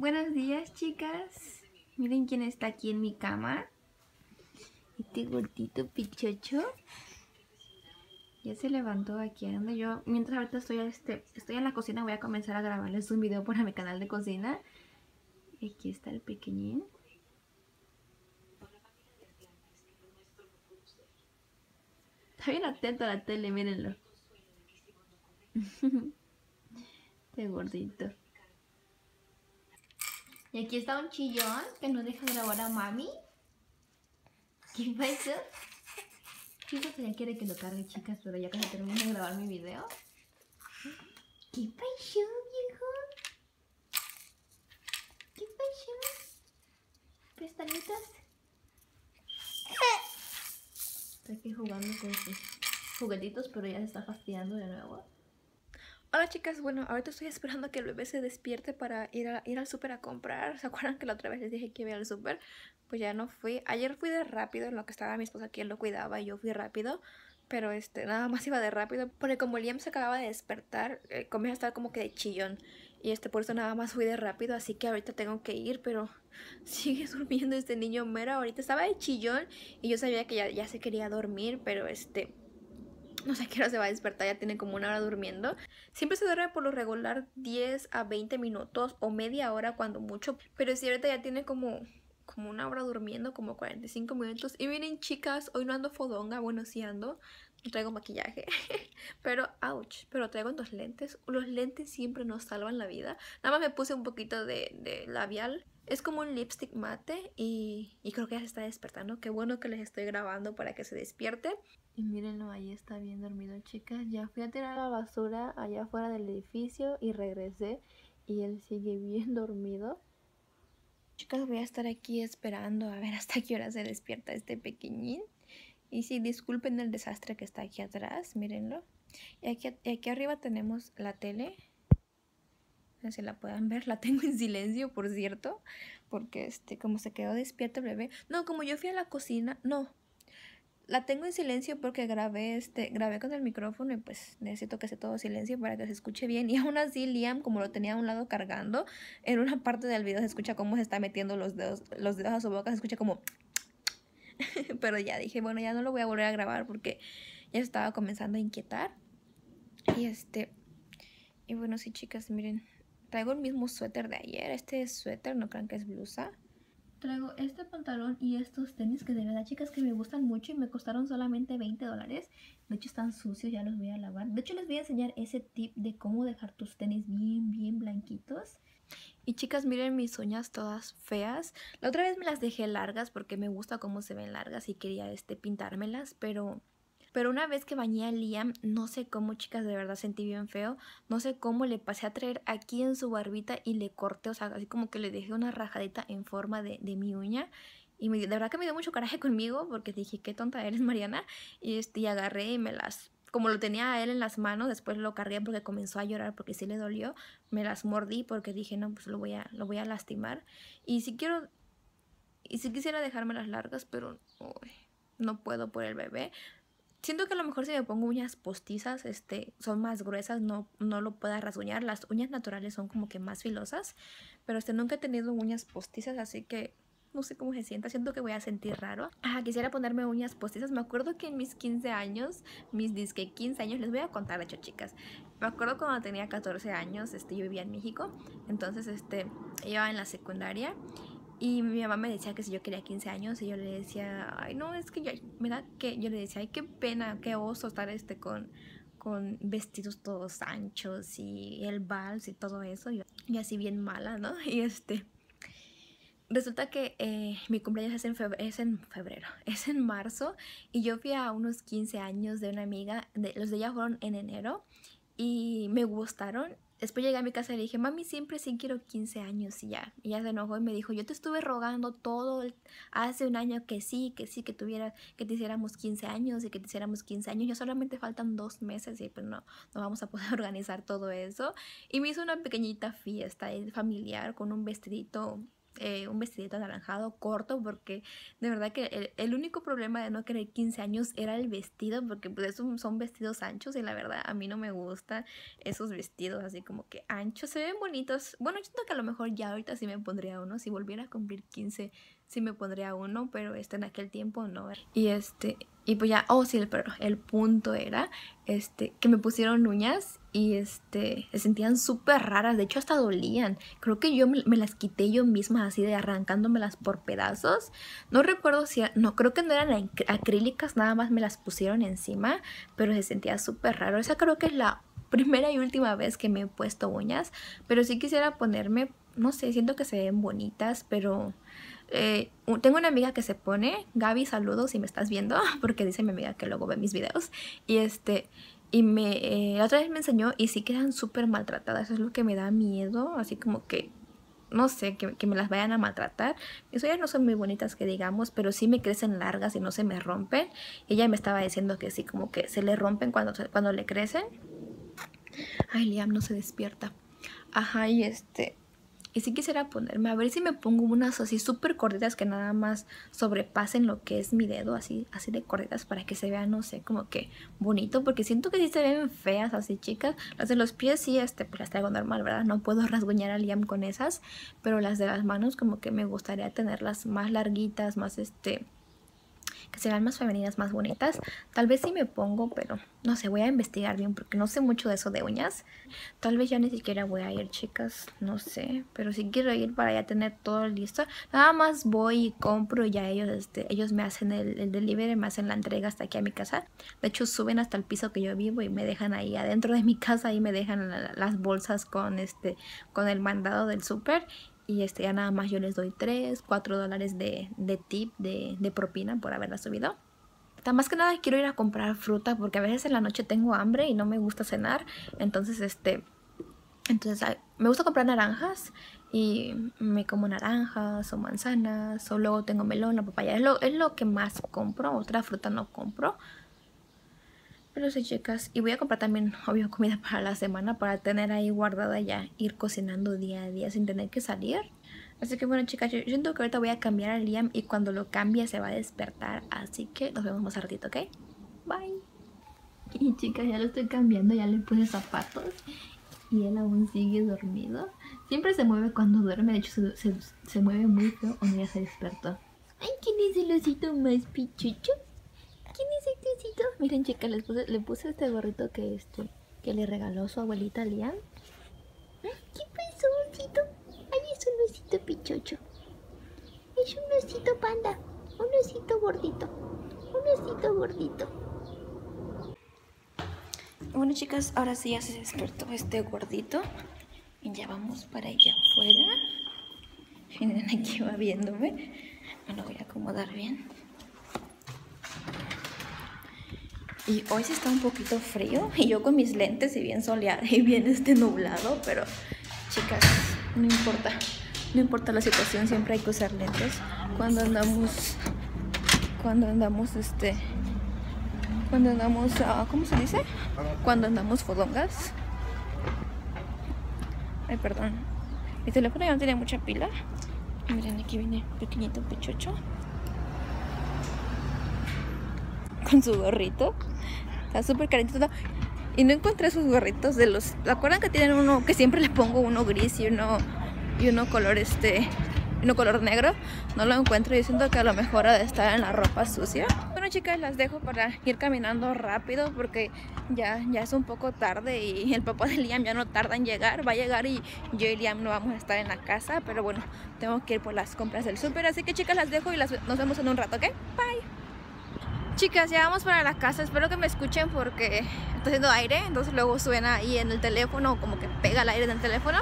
Buenos días, chicas. Miren quién está aquí en mi cama. Este gordito pichocho. Ya se levantó aquí ando yo. Mientras ahorita estoy, este, estoy en la cocina, voy a comenzar a grabarles un video para mi canal de cocina. Aquí está el pequeñín. Está bien atento a la tele, mírenlo. Este gordito. Y aquí está un chillón que no deja grabar a mami. ¿Qué pasó? Chicos, ya quiere que lo cargue, chicas, pero ya casi termino de grabar mi video. ¿Qué pasó, viejo? ¿Qué pasó? ¿Pestañitas? Está aquí jugando con sus juguetitos, pero ya se está fastidiando de nuevo. Hola chicas, bueno, ahorita estoy esperando que el bebé se despierte para ir, al súper a comprar. ¿Se acuerdan que la otra vez les dije que iba al súper? Pues ya no fui. Ayer fui de rápido, en lo que estaba mi esposa quien lo cuidaba y yo fui rápido. Pero este, nada más iba de rápido. Porque como Liam se acababa de despertar, eh, comienza a estar como que de chillón. Y este, por eso nada más fui de rápido. Así que ahorita tengo que ir, pero sigue durmiendo este niño mero. Ahorita estaba de chillón y yo sabía que ya, ya se quería dormir, pero este no sé qué hora se va a despertar, ya tiene como una hora durmiendo. Siempre se duerme por lo regular 10 a 20 minutos o media hora cuando mucho, pero si ahorita ya tiene como, como una hora durmiendo, como 45 minutos. Y miren chicas, hoy no ando fodonga, bueno sí ando, traigo maquillaje, pero ouch, pero traigo dos lentes. Los lentes siempre nos salvan la vida. Nada más me puse un poquito de, de labial. Es como un lipstick mate y, y creo que ya se está despertando. Qué bueno que les estoy grabando para que se despierte. Y mírenlo, ahí está bien dormido, chicas. Ya fui a tirar la basura allá afuera del edificio y regresé. Y él sigue bien dormido. Chicas, voy a estar aquí esperando a ver hasta qué hora se despierta este pequeñín. Y sí, disculpen el desastre que está aquí atrás, mírenlo. Y aquí, aquí arriba tenemos la tele. No si la puedan ver, la tengo en silencio, por cierto. Porque este, como se quedó despierto el bebé. No, como yo fui a la cocina, no, la tengo en silencio porque grabé este grabé con el micrófono y pues necesito que esté todo silencio para que se escuche bien y aún así Liam como lo tenía a un lado cargando en una parte del video se escucha cómo se está metiendo los dedos los dedos a su boca se escucha como pero ya dije bueno ya no lo voy a volver a grabar porque ya estaba comenzando a inquietar y este y bueno sí chicas miren traigo el mismo suéter de ayer este suéter no crean que es blusa traigo este pantalón y estos tenis que de verdad chicas que me gustan mucho y me costaron solamente 20 dólares. De hecho están sucios, ya los voy a lavar. De hecho les voy a enseñar ese tip de cómo dejar tus tenis bien, bien blanquitos. Y chicas, miren mis uñas todas feas. La otra vez me las dejé largas porque me gusta cómo se ven largas y quería este pintármelas, pero pero una vez que bañé a Liam, no sé cómo, chicas, de verdad sentí bien feo. No sé cómo le pasé a traer aquí en su barbita y le corté, o sea, así como que le dejé una rajadita en forma de, mi uña. Y me, de verdad que me dio mucho coraje conmigo porque dije, qué tonta eres, Mariana. Y, este, y agarré y me las como lo tenía a él en las manos, después lo cargué porque comenzó a llorar porque sí le dolió, me las mordí porque dije, no, pues lo voy a, lo voy a lastimar. Y si quiero, y si quisiera dejarme las largas, pero no puedo por el bebé. Siento que a lo mejor si me pongo uñas postizas, este, son más gruesas, no, no lo pueda rasguñar. Las uñas naturales son como que más filosas, pero este, nunca he tenido uñas postizas, así que no sé cómo se sienta, siento que voy a sentir raro. Ajá, quisiera ponerme uñas postizas. Me acuerdo que en mis 15 años, mis disque 15 años, les voy a contar, de hecho, chicas. Me acuerdo cuando tenía 14 años, este, yo vivía en México, entonces, este, iba en la secundaria y mi mamá me decía que si yo quería 15 años y yo le decía, ay no, es que yo, me da que, yo le decía, ay qué pena, qué oso estar este con, con vestidos todos anchos y el vals y todo eso. Y, así bien mala, ¿no? Y este, resulta que eh, mi cumpleaños es en, febrero, es en febrero, es en marzo y yo fui a unos 15 años de una amiga, de, los de ella fueron en enero y me gustaron Después llegué a mi casa y le dije, mami, siempre sí quiero 15 años y ya. Y ella se enojó y me dijo, yo te estuve rogando todo hace un año que sí, que sí, que tuviera, que te hiciéramos 15 años y que te hiciéramos 15 años. Ya solamente faltan dos meses y pues no, no vamos a poder organizar todo eso. Y me hizo una pequeñita fiesta familiar con un vestidito eh, un vestidito anaranjado corto porque de verdad que el, único problema de no querer 15 años era el vestido porque pues son vestidos anchos y la verdad a mí no me gustan esos vestidos así como que anchos, se ven bonitos. Bueno, yo siento que a lo mejor ya ahorita sí me pondría uno, si volviera a cumplir 15 sí me pondría uno, pero este en aquel tiempo no. Y este, y pues ya, oh sí, pero el punto era este que me pusieron uñas y este se sentían súper raras, de hecho hasta dolían. Creo que yo me, las quité yo misma así de arrancándomelas por pedazos. No recuerdo si no creo que no eran acrílicas, nada más me las pusieron encima, pero se sentía súper raro. Esa creo que es la primera y última vez que me he puesto uñas, pero sí quisiera ponerme, no sé, siento que se ven bonitas, pero eh, tengo una amiga que se pone, Gaby, saludos si me estás viendo, porque dice mi amiga que luego ve mis videos. Y este, y me, eh, otra vez me enseñó y sí quedan súper maltratadas. Eso es lo que me da miedo, así como que, no sé, que, me las vayan a maltratar. Mis uñas no son muy bonitas que digamos, pero sí me crecen largas y no se me rompen. Ella me estaba diciendo que sí, como que se le rompen cuando, cuando le crecen. Ay, Liam no se despierta. Ajá, y este, y si quisiera ponerme, a ver si me pongo unas así súper cortitas que nada más sobrepasen lo que es mi dedo, así, así de cortitas para que se vean, no sé, como que bonito. Porque siento que sí se ven feas así, chicas. Las de los pies sí, este, pues las traigo normal, ¿verdad? No puedo rasguñar a Liam con esas. Pero las de las manos como que me gustaría tenerlas más larguitas, más este que se más femeninas, más bonitas. Tal vez sí me pongo, pero no sé, voy a investigar bien porque no sé mucho de eso de uñas. Tal vez ya ni siquiera voy a ir, chicas, no sé. Pero si quiero ir para ya tener todo listo. Nada más voy y compro y ya ellos, este, ellos me hacen el, el delivery, me hacen la entrega hasta aquí a mi casa. De hecho, suben hasta el piso que yo vivo y me dejan ahí adentro de mi casa y me dejan las bolsas con, este, con el mandado del súper y este ya nada más yo les doy 3, 4 dólares de, tip, de, propina por haberla subido. Más que nada quiero ir a comprar fruta porque a veces en la noche tengo hambre y no me gusta cenar. Entonces, este, entonces me gusta comprar naranjas y me como naranjas o manzanas o luego tengo melón o papaya. Es lo, es lo que más compro, otra fruta no compro. Pero sí, chicas. Y voy a comprar también, obvio, comida para la semana para tener ahí guardada ya, ir cocinando día a día sin tener que salir. Así que bueno, chicas, yo, siento que ahorita voy a cambiar a Liam y cuando lo cambie se va a despertar. Así que nos vemos más ratito, ¿ok? Bye. Y chicas, ya lo estoy cambiando, ya le puse zapatos y él aún sigue dormido. Siempre se mueve cuando duerme, de hecho se, se, mueve muy feo cuando ya se despertó. Ay, ¿quién es el osito más pichucho? ¿Quién es este osito? Miren, chicas, les puse, le puse este gorrito que este que le regaló su abuelita Lian. ¿Qué pasó, osito? Ay, es un osito pichocho. Es un osito panda. Un osito gordito. Un osito gordito. Bueno, chicas, ahora sí ya se despertó este gordito. Y ya vamos para allá afuera. Miren, aquí va viéndome. Me lo voy a acomodar bien. Y hoy sí está un poquito frío y yo con mis lentes y bien soleado y bien este nublado, pero chicas, no importa. No importa la situación, siempre hay que usar lentes cuando andamos cuando andamos este cuando andamos uh, ¿cómo se dice? Cuando andamos fodongas. Ay, perdón. Mi teléfono ya no tiene mucha pila. Miren, aquí viene pequeñito pechocho. Con su gorrito. Está súper caliente Y no encontré esos gorritos de los... ¿Se acuerdan que tienen uno que siempre le pongo uno gris y uno, y uno color este... Uno color negro? No lo encuentro y siento que a lo mejor ha de estar en la ropa sucia. Bueno chicas, las dejo para ir caminando rápido porque ya, ya es un poco tarde y el papá de Liam ya no tarda en llegar. Va a llegar y yo y Liam no vamos a estar en la casa, pero bueno, tengo que ir por las compras del súper. Así que chicas, las dejo y las, nos vemos en un rato, ¿ok? Bye. Chicas, ya vamos para la casa. Espero que me escuchen porque está haciendo aire. Entonces luego suena ahí en el teléfono, como que pega el aire en el teléfono.